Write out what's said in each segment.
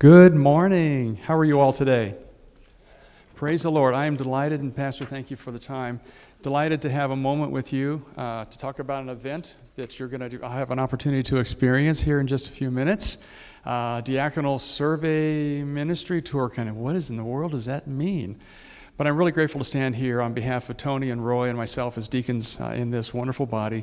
Good morning. How are you all today? Praise the Lord. I am delighted, and Pastor, thank you for the time. Delighted to have a moment with you uh, to talk about an event that you're going to do. I have an opportunity to experience here in just a few minutes. Uh, diaconal survey ministry tour. Kind of, what is in the world does that mean? But I'm really grateful to stand here on behalf of Tony and Roy and myself as deacons uh, in this wonderful body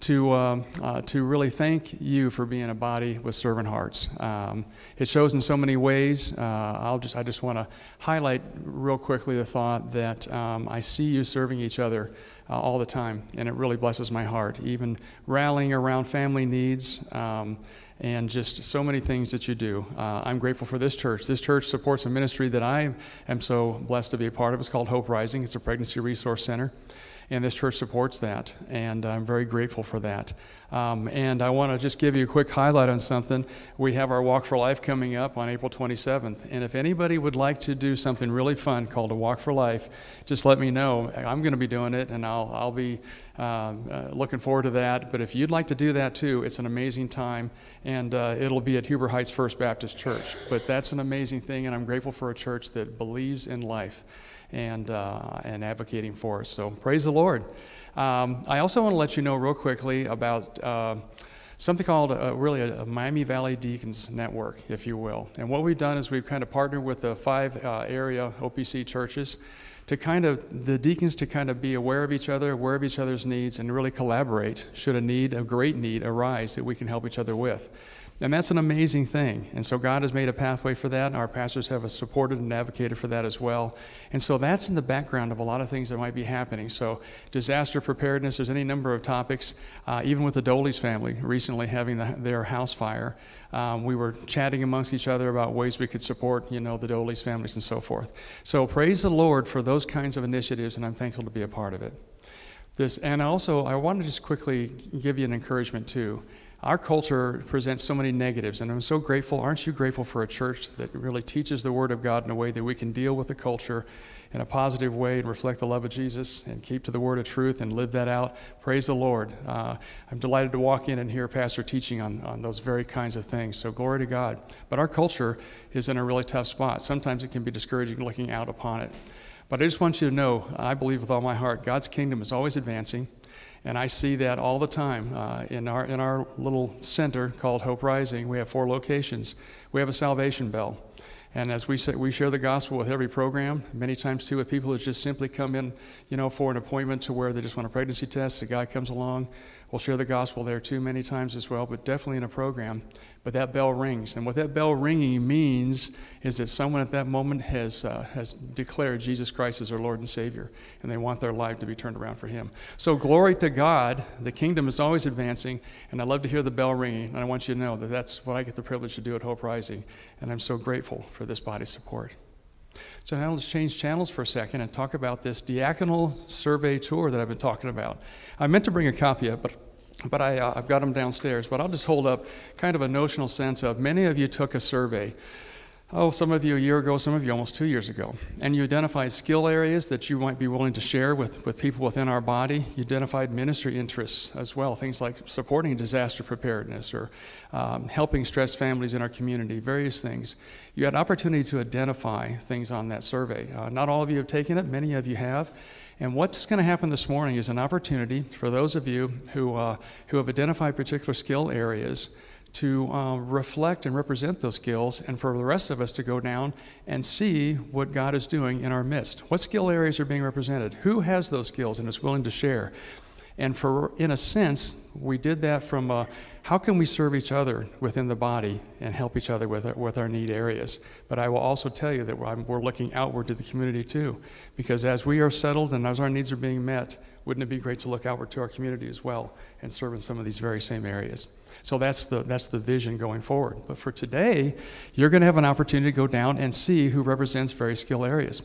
to, um, uh, to really thank you for being a body with servant hearts. Um, it shows in so many ways. Uh, I'll just, I just want to highlight real quickly the thought that um, I see you serving each other uh, all the time, and it really blesses my heart. Even rallying around family needs um, and just so many things that you do. Uh, I'm grateful for this church. This church supports a ministry that I am so blessed to be a part of. It's called Hope Rising, it's a pregnancy resource center and this church supports that, and I'm very grateful for that. Um, and I want to just give you a quick highlight on something. We have our Walk for Life coming up on April 27th, and if anybody would like to do something really fun called a Walk for Life, just let me know. I'm going to be doing it, and I'll, I'll be um, uh, looking forward to that. But if you'd like to do that too, it's an amazing time, and uh, it'll be at Huber Heights First Baptist Church. But that's an amazing thing, and I'm grateful for a church that believes in life and, uh, and advocating for us. So praise the Lord. Um, I also want to let you know real quickly about uh, something called uh, really a, Miami Valley Deacons Network, if you will. And what we've done is we've kind of partnered with the five uh, area OPC churches to kind of the deacons to kind of be aware of each other, aware of each other's needs, and really collaborate should a need, a great need, arise that we can help each other with. And that's an amazing thing. And so God has made a pathway for that. Our pastors have supported and advocated for that as well. And so that's in the background of a lot of things that might be happening. So, disaster preparedness, there's any number of topics. Uh, even with the Doleys family recently having the, their house fire, um, we were chatting amongst each other about ways we could support, you know, the Doleys families and so forth. So, praise the Lord for those kinds of initiatives, and I'm thankful to be a part of it. This, and also, I want to just quickly give you an encouragement too. Our culture presents so many negatives, and I'm so grateful. Aren't you grateful for a church that really teaches the Word of God in a way that we can deal with the culture in a positive way and reflect the love of Jesus and keep to the Word of truth and live that out? Praise the Lord. Uh, I'm delighted to walk in and hear Pastor teaching on, on those very kinds of things. So, glory to God. But our culture is in a really tough spot. Sometimes it can be discouraging looking out upon it. But I just want you to know, I believe with all my heart, God's kingdom is always advancing. And I see that all the time uh, in, our, in our little center called Hope Rising. We have four locations. We have a salvation bell. And as we say, we share the gospel with every program, many times too with people who just simply come in, you know, for an appointment to where they just want a pregnancy test. A guy comes along, we'll share the gospel there too many times as well, but definitely in a program but that bell rings. And what that bell ringing means is that someone at that moment has, uh, has declared Jesus Christ as their Lord and Savior, and they want their life to be turned around for Him. So, glory to God. The kingdom is always advancing, and I love to hear the bell ringing. And I want you to know that that's what I get the privilege to do at Hope Rising, and I'm so grateful for this body support. So now let's change channels for a second and talk about this diaconal survey tour that I've been talking about. I meant to bring a copy of it, but but I, uh, I've got them downstairs. But I'll just hold up kind of a notional sense of many of you took a survey. Oh, some of you a year ago, some of you almost two years ago. And you identified skill areas that you might be willing to share with, with people within our body. You identified ministry interests as well, things like supporting disaster preparedness or um, helping stressed families in our community, various things. You had opportunity to identify things on that survey. Uh, not all of you have taken it, many of you have. And what's going to happen this morning is an opportunity for those of you who, uh, who have identified particular skill areas to uh, reflect and represent those skills, and for the rest of us to go down and see what God is doing in our midst. What skill areas are being represented? Who has those skills and is willing to share? And for, in a sense, we did that from a, how can we serve each other within the body and help each other with our, with our need areas? But I will also tell you that we're, we're looking outward to the community too, because as we are settled and as our needs are being met, wouldn't it be great to look outward to our community as well and serve in some of these very same areas? So that's the, that's the vision going forward. But for today, you're going to have an opportunity to go down and see who represents very skill areas.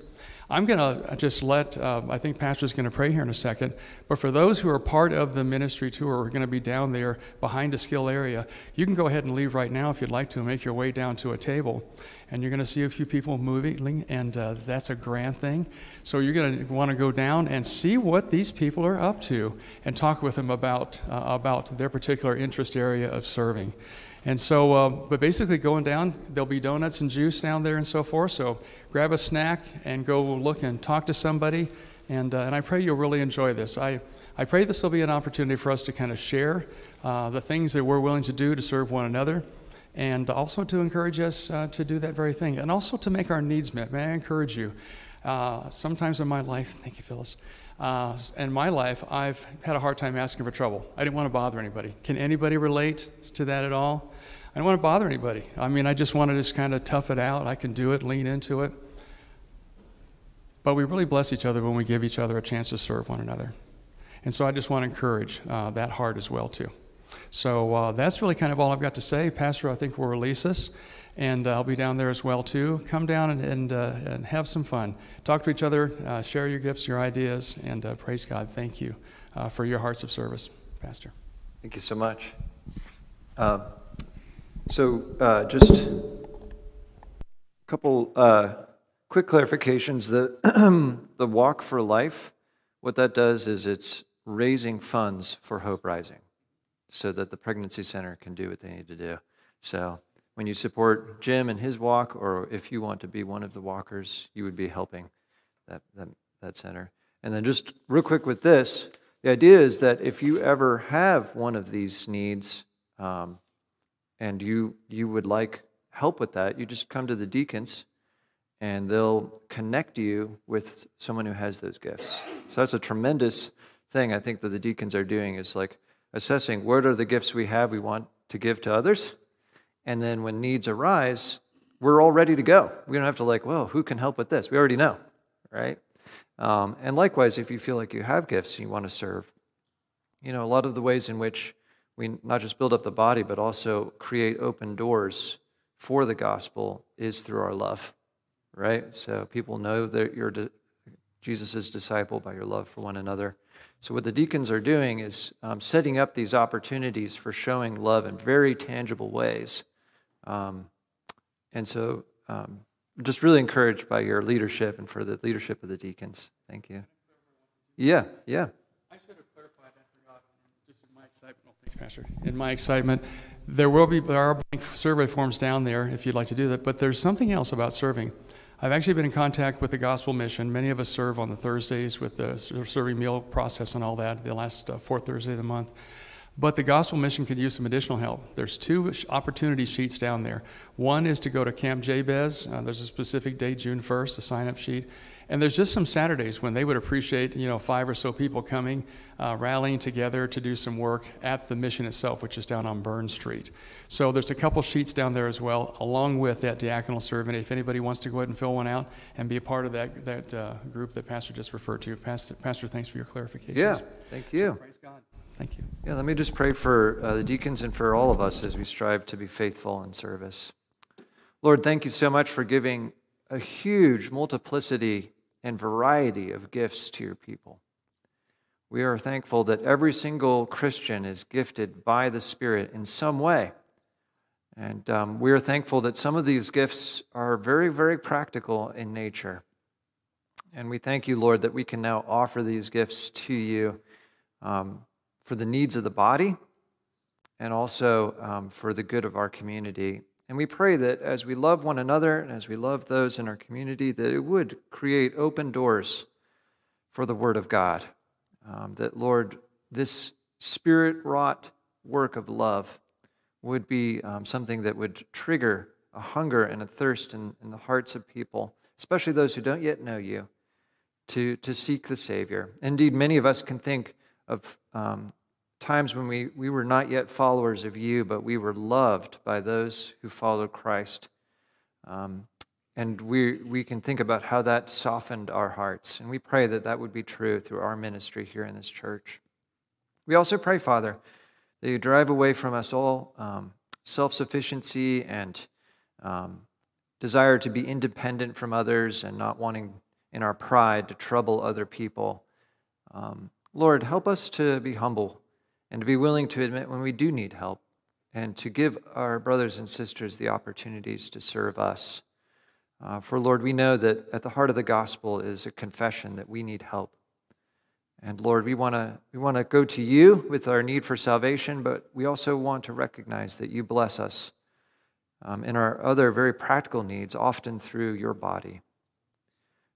I'm going to just let, uh, I think Pastor's going to pray here in a second, but for those who are part of the ministry tour, we're going to be down there behind a skill area. You can go ahead and leave right now if you'd like to make your way down to a table. And you're going to see a few people moving, and uh, that's a grand thing. So you're going to want to go down and see what these people are up to and talk with them about, uh, about their particular interest area of serving. And so, uh, but basically, going down, there'll be donuts and juice down there and so forth. So grab a snack and go look and talk to somebody. And, uh, and I pray you'll really enjoy this. I, I pray this will be an opportunity for us to kind of share uh, the things that we're willing to do to serve one another and also to encourage us uh, to do that very thing, and also to make our needs met. May I encourage you? Uh, sometimes in my life, thank you, Phyllis. Uh, in my life, I've had a hard time asking for trouble. I didn't want to bother anybody. Can anybody relate to that at all? I don't want to bother anybody. I mean, I just want to just kind of tough it out. I can do it, lean into it. But we really bless each other when we give each other a chance to serve one another. And so I just want to encourage uh, that heart as well, too. So uh, that's really kind of all I've got to say. Pastor, I think we'll release us, and uh, I'll be down there as well too. Come down and and, uh, and have some fun. Talk to each other, uh, share your gifts, your ideas, and uh, praise God. Thank you uh, for your hearts of service, Pastor. Thank you so much. Um, so just a couple quick clarifications. The the Walk for Life, what that does is it's raising funds for Hope Rising so that the pregnancy center can do what they need to do. So when you support Jim and his walk, or if you want to be one of the walkers, you would be helping that, that, that center. And then just real quick with this, the idea is that if you ever have one of these needs um, and you, you would like help with that, you just come to the deacons and they'll connect you with someone who has those gifts. So that's a tremendous thing I think that the deacons are doing is like assessing what are the gifts we have we want to give to others. And then when needs arise, we're all ready to go. We don't have to like, well, who can help with this? We already know, right? Um, and likewise, if you feel like you have gifts and you want to serve, you know, a lot of the ways in which we not just build up the body, but also create open doors for the gospel is through our love, right? So people know that you're Jesus' disciple by your love for one another. So, what the deacons are doing is um, setting up these opportunities for showing love in very tangible ways. Um, and so, um, just really encouraged by your leadership and for the leadership of the deacons. Thank you. Yeah, yeah. I should have clarified that. forgot. Just in my excitement, oh, thanks, Pastor. In my excitement, there will be there are survey forms down there if you'd like to do that. But there's something else about serving. I've actually been in contact with the Gospel Mission. Many of us serve on the Thursdays with the serving meal process and all that, the last uh, fourth Thursday of the month. But the Gospel Mission could use some additional help. There's two opportunity sheets down there. One is to go to Camp Jabez. Uh, there's a specific date, June 1st, a sign up sheet. And there's just some Saturdays when they would appreciate, you know, five or so people coming, uh, rallying together to do some work at the mission itself, which is down on Burn Street. So there's a couple sheets down there as well, along with that diaconal survey. If anybody wants to go ahead and fill one out and be a part of that, that uh, group that Pastor just referred to. Pastor, Pastor, thanks for your clarifications. Yeah, thank you. So, praise God. Thank you. Yeah, let me just pray for uh, the deacons and for all of us as we strive to be faithful in service. Lord, thank you so much for giving a huge multiplicity and variety of gifts to your people. We are thankful that every single Christian is gifted by the Spirit in some way. And um, we are thankful that some of these gifts are very, very practical in nature. And we thank you, Lord, that we can now offer these gifts to you um, for the needs of the body and also um, for the good of our community. And we pray that as we love one another and as we love those in our community, that it would create open doors for the Word of God. Um, that, Lord, this spirit wrought work of love would be um, something that would trigger a hunger and a thirst in, in the hearts of people, especially those who don't yet know you, to, to seek the Savior. Indeed, many of us can think of um, times when we, we were not yet followers of you, but we were loved by those who followed Christ. Um, and we, we can think about how that softened our hearts. And we pray that that would be true through our ministry here in this church. We also pray, Father, that you drive away from us all um, self sufficiency and um, desire to be independent from others and not wanting in our pride to trouble other people. Um, Lord, help us to be humble and to be willing to admit when we do need help and to give our brothers and sisters the opportunities to serve us. Uh, for Lord, we know that at the heart of the gospel is a confession that we need help. And Lord, we want to we want to go to you with our need for salvation, but we also want to recognize that you bless us um, in our other very practical needs, often through your body.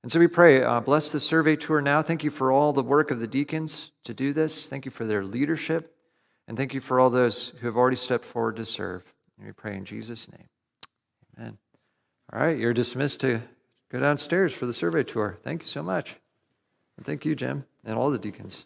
And so we pray, uh, bless the survey tour now. Thank you for all the work of the deacons to do this. Thank you for their leadership. And thank you for all those who have already stepped forward to serve. And we pray in Jesus' name. Amen. All right, you're dismissed to go downstairs for the survey tour. Thank you so much. And thank you, Jim, and all the deacons.